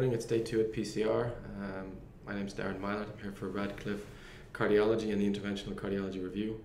Morning, it's day two at PCR. Um, my name is Darren Mylotte. I'm here for Radcliffe Cardiology and the Interventional Cardiology Review.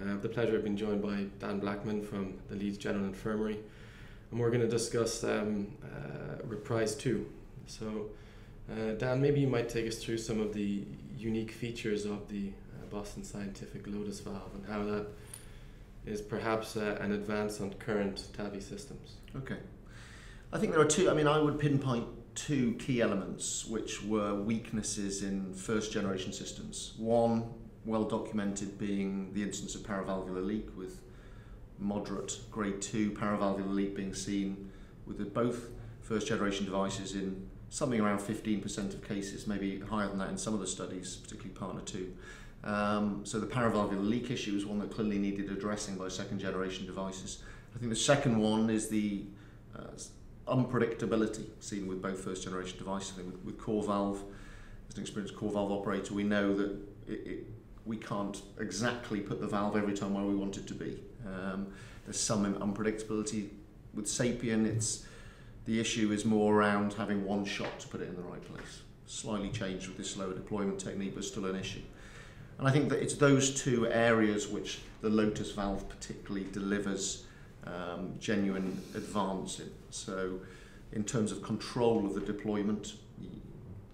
Uh, I have the pleasure of being joined by Dan Blackman from the Leeds General Infirmary, and we're going to discuss um, uh, Reprise 2. So, uh, Dan, maybe you might take us through some of the unique features of the uh, Boston Scientific Lotus valve and how that is perhaps uh, an advance on current TAVI systems. Okay. I think there are two, I mean, I would pinpoint two key elements which were weaknesses in first generation systems. One, well documented, being the instance of paravalvular leak with moderate grade 2 paravalvular leak being seen with both first generation devices in something around 15% of cases, maybe higher than that in some of the studies, particularly partner 2. Um, so the paravalvular leak issue is one that clearly needed addressing by second generation devices. I think the second one is the uh, unpredictability seen with both first generation devices. I think with, with CoreValve, as an experienced Core Valve operator, we know that it, it, we can't exactly put the valve every time where we want it to be. Um, there's some unpredictability with Sapien. It's the issue is more around having one shot to put it in the right place. Slightly changed with this slower deployment technique, but still an issue. And I think that it's those two areas which the Lotus valve particularly delivers um, genuine advance. So in terms of control of the deployment,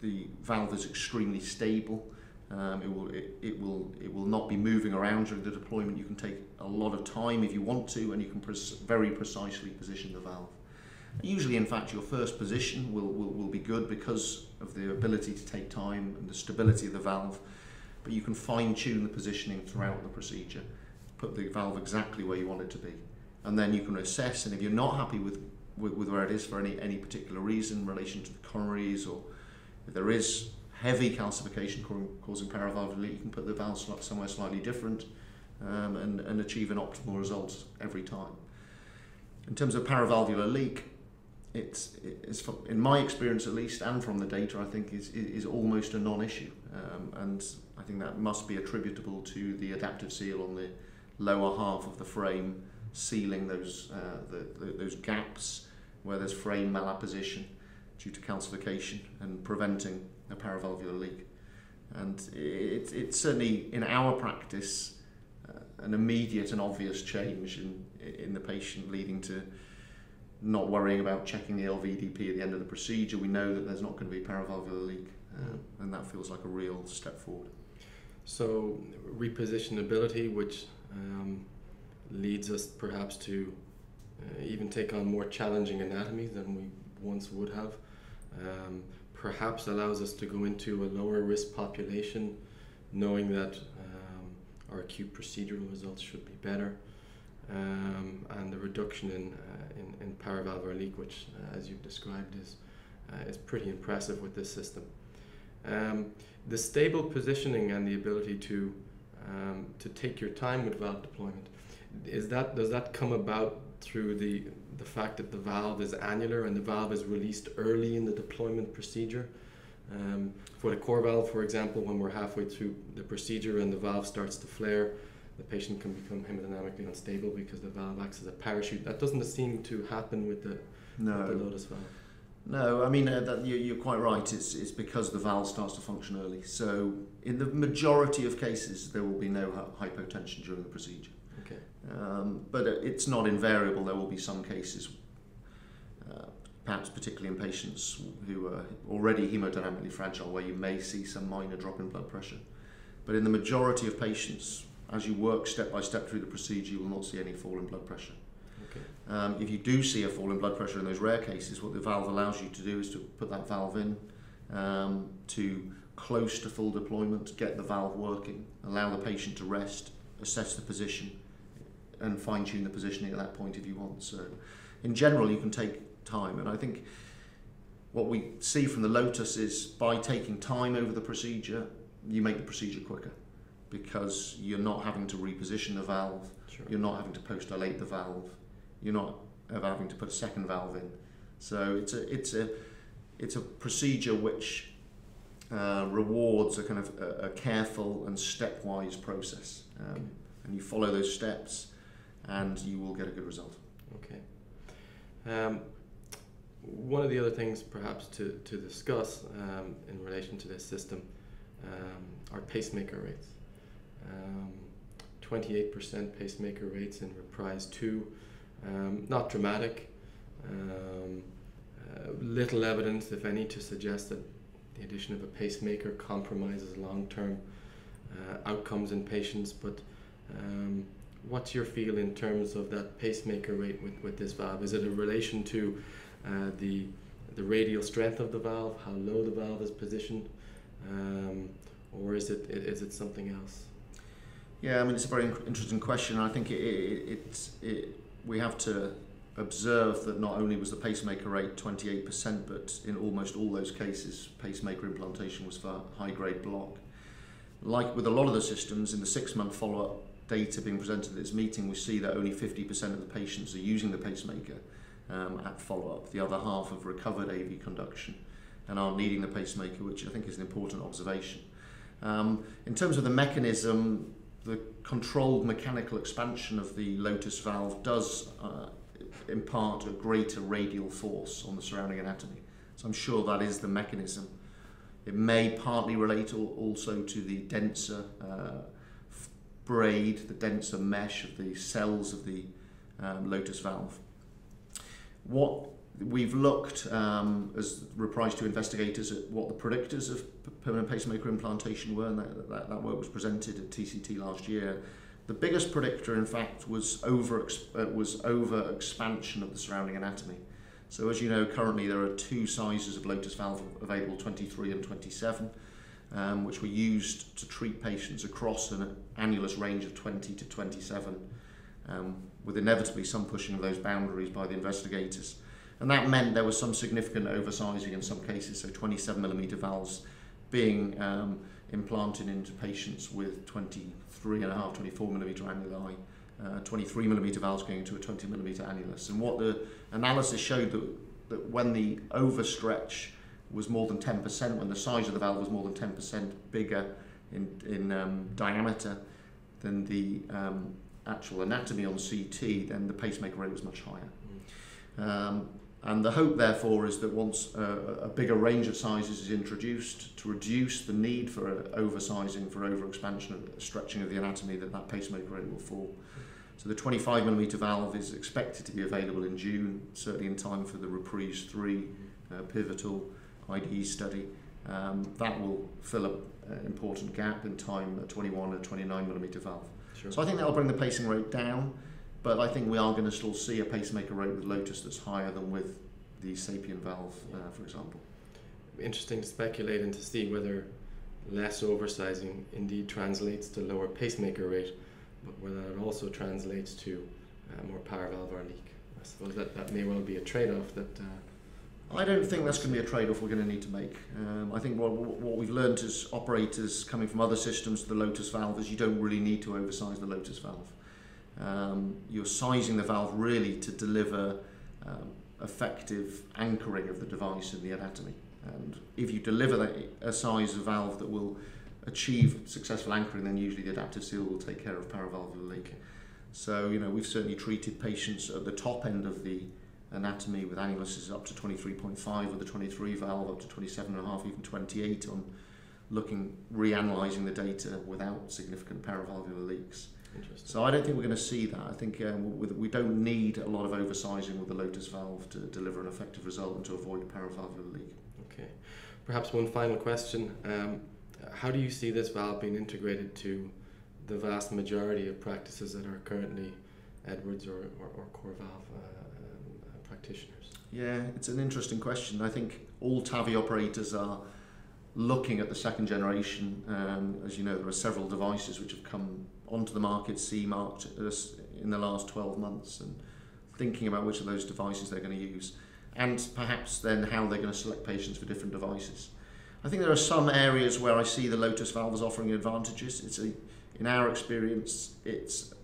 the valve is extremely stable. Um, it will it, it will it will not be moving around during the deployment. You can take a lot of time if you want to, and you can pre very precisely position the valve. Usually, in fact, your first position will, will, will be good because of the ability to take time and the stability of the valve. But you can fine tune the positioning throughout the procedure, put the valve exactly where you want it to be and then you can assess. And if you're not happy with, with, with where it is for any, any particular reason in relation to the coronaries or if there is heavy calcification causing paravalvular leak, you can put the valve somewhere slightly different um, and, and achieve an optimal result every time. In terms of paravalvular leak, it's, it's in my experience at least, and from the data, I think is, is almost a non-issue. Um, and I think that must be attributable to the adaptive seal on the lower half of the frame sealing those, uh, the, the, those gaps where there's frame malapposition due to calcification and preventing a paravalvular leak. And it, it's certainly in our practice uh, an immediate and obvious change in, in the patient leading to not worrying about checking the LVDP at the end of the procedure. We know that there's not going to be paravalvular leak uh, and that feels like a real step forward. So repositionability, which um, leads us perhaps to uh, even take on more challenging anatomy than we once would have. Um, perhaps allows us to go into a lower risk population, knowing that um, our acute procedural results should be better. Um, and the reduction in, uh, in, in paravalvular leak, which, uh, as you've described, is, uh, is pretty impressive with this system. Um, the stable positioning and the ability to, um, to take your time with valve deployment is that does that come about through the the fact that the valve is annular and the valve is released early in the deployment procedure? Um, for the CoreValve, for example, when we're halfway through the procedure and the valve starts to flare, the patient can become hemodynamically unstable because the valve acts as a parachute. That doesn't seem to happen with the, no. with the Lotus valve. No, I mean, uh, that, you, you're quite right. It's, it's because the valve starts to function early. So, in the majority of cases, there will be no hypotension during the procedure. Um, but it's not invariable. There will be some cases, uh, perhaps particularly in patients who are already hemodynamically fragile, where you may see some minor drop in blood pressure. But in the majority of patients, as you work step by step through the procedure, you will not see any fall in blood pressure. Okay. Um, if you do see a fall in blood pressure in those rare cases, what the valve allows you to do is to put that valve in um, to close to full deployment, get the valve working, allow the patient to rest, assess the position, and fine tune the positioning at that point if you want. So, in general, you can take time, and I think what we see from the Lotus is by taking time over the procedure, you make the procedure quicker because you're not having to reposition the valve, sure. you're not having to post dilate the valve, you're not having to put a second valve in. So it's a it's a it's a procedure which uh, rewards a kind of a, a careful and stepwise process, um, okay. and you follow those steps and you will get a good result. Okay. Um, one of the other things perhaps to, to discuss um, in relation to this system um, are pacemaker rates. 28% um, pacemaker rates in Reprise 2, um, not dramatic. Um, uh, little evidence, if any, to suggest that the addition of a pacemaker compromises long term uh, outcomes in patients, but um, what's your feel in terms of that pacemaker rate with, with this valve? Is it a relation to uh, the the radial strength of the valve, how low the valve is positioned, um, or is it is it something else? Yeah, I mean it's a very interesting question. I think it, it, it, it we have to observe that not only was the pacemaker rate 28%, but in almost all those cases, pacemaker implantation was for high grade block. Like with a lot of the systems, in the six month follow up data being presented at this meeting, we see that only 50% of the patients are using the pacemaker um, at follow-up. The other half have recovered AV conduction and are needing the pacemaker, which I think is an important observation. Um, in terms of the mechanism, the controlled mechanical expansion of the lotus valve does uh, impart a greater radial force on the surrounding anatomy. So I'm sure that is the mechanism. It may partly relate also to the denser uh, braid, the denser mesh of the cells of the um, lotus valve. What we've looked um, as Reprise 2 investigators at what the predictors of permanent pacemaker implantation were, and that, that, that work was presented at TCT last year. The biggest predictor, in fact, was over, uh, was over expansion of the surrounding anatomy. So as you know, currently there are two sizes of lotus valve available, 23 and 27, um, which were used to treat patients across an annulus range of 20 to 27 um, with inevitably some pushing of those boundaries by the investigators. And that meant there was some significant oversizing in some cases, so 27 millimeter valves being um, implanted into patients with 23 and a half, 24 millimeter annuli, uh, 23 millimeter valves going into a 20 millimeter annulus. And what the analysis showed that, that when the overstretch was more than 10%, when the size of the valve was more than 10% bigger in, in um, diameter than the um, actual anatomy on CT, then the pacemaker rate was much higher. Um, and the hope, therefore, is that once uh, a bigger range of sizes is introduced to reduce the need for uh, oversizing, for overexpansion, stretching of the anatomy, that that pacemaker rate will fall. So the 25 millimeter valve is expected to be available in June, certainly in time for the Reprise 3 uh, pivotal IDE study. Um, that will fill an important gap in time, a 21 and 29 millimeter valve. Sure. So I think that'll bring the pacing rate down, but I think we are going to still see a pacemaker rate with Lotus that's higher than with the Sapien valve, uh, for example. Interesting to speculate and to see whether less oversizing indeed translates to lower pacemaker rate, but whether it also translates to uh, more paravalvular leak. I suppose that, that may well be a trade-off that uh, I don't think that's going to be a trade-off we're going to need to make. Um, I think what, what we've learned as operators coming from other systems to the Lotus valve is you don't really need to oversize the Lotus valve. Um, you're sizing the valve really to deliver um, effective anchoring of the device in the anatomy. And if you deliver that, a size of valve that will achieve successful anchoring, then usually the adaptive seal will take care of paravalvular leak. So, you know, we've certainly treated patients at the top end of the anatomy with annuluses up to 23.5 with the 23 valve up to 27.5 even 28 on looking reanalyzing the data without significant paravalvular leaks. So I don't think we're going to see that. I think um, we don't need a lot of oversizing with the lotus valve to deliver an effective result and to avoid paravalvular leak. Okay. Perhaps one final question um, how do you see this valve being integrated to the vast majority of practices that are currently Edwards or, or, or CoreValve uh, practitioners? Yeah, it's an interesting question. I think all TAVI operators are looking at the second generation. Um, as you know, there are several devices which have come onto the market, CE marked in the last 12 months, and thinking about which of those devices they're going to use, and perhaps then how they're going to select patients for different devices. I think there are some areas where I see the Lotus valve as offering advantages. It's a, in our experience, it's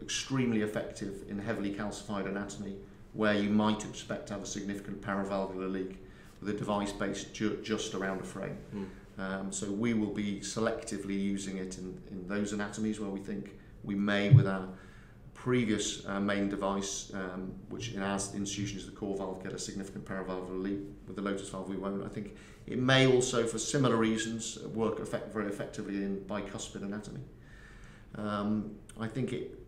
extremely effective in heavily calcified anatomy where you might expect to have a significant paravalvular leak with a device based ju just around a frame. Mm. Um, so we will be selectively using it in, in those anatomies where we think we may, with our previous uh, main device, um, which in our institution is the core valve, get a significant paravalvular leak. With the Lotus valve, we won't. I think it may also, for similar reasons, work effect, very effectively in bicuspid anatomy. Um, I think it,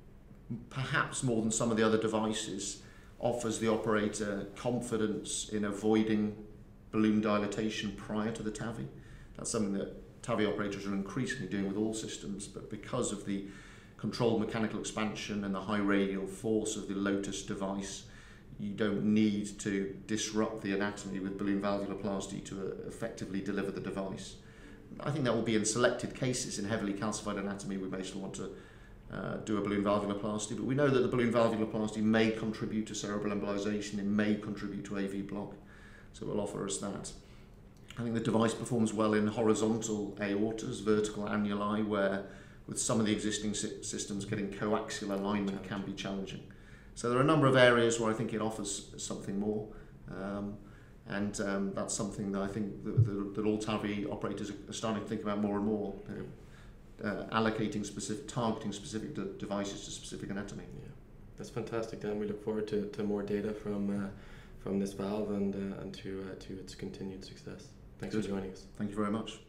perhaps more than some of the other devices, offers the operator confidence in avoiding balloon dilatation prior to the TAVI. That's something that TAVI operators are increasingly doing with all systems, but because of the controlled mechanical expansion and the high radial force of the Lotus device, you don't need to disrupt the anatomy with balloon valvuloplasty to uh, effectively deliver the device. I think that will be in selected cases in heavily calcified anatomy. We may still want to uh, do a balloon valvuloplasty, but we know that the balloon valvuloplasty may contribute to cerebral embolization, it may contribute to AV block, so it will offer us that. I think the device performs well in horizontal aortas, vertical annuli, where with some of the existing systems getting coaxial alignment can be challenging. So there are a number of areas where I think it offers something more. Um, and um, that's something that I think that, that, that all TAVI operators are starting to think about more and more. Uh, allocating specific, targeting specific de devices to specific anatomy. Yeah, that's fantastic. Dan, we look forward to, to more data from uh, from this valve and uh, and to uh, to its continued success. Thanks Good. for joining us. Thank you very much.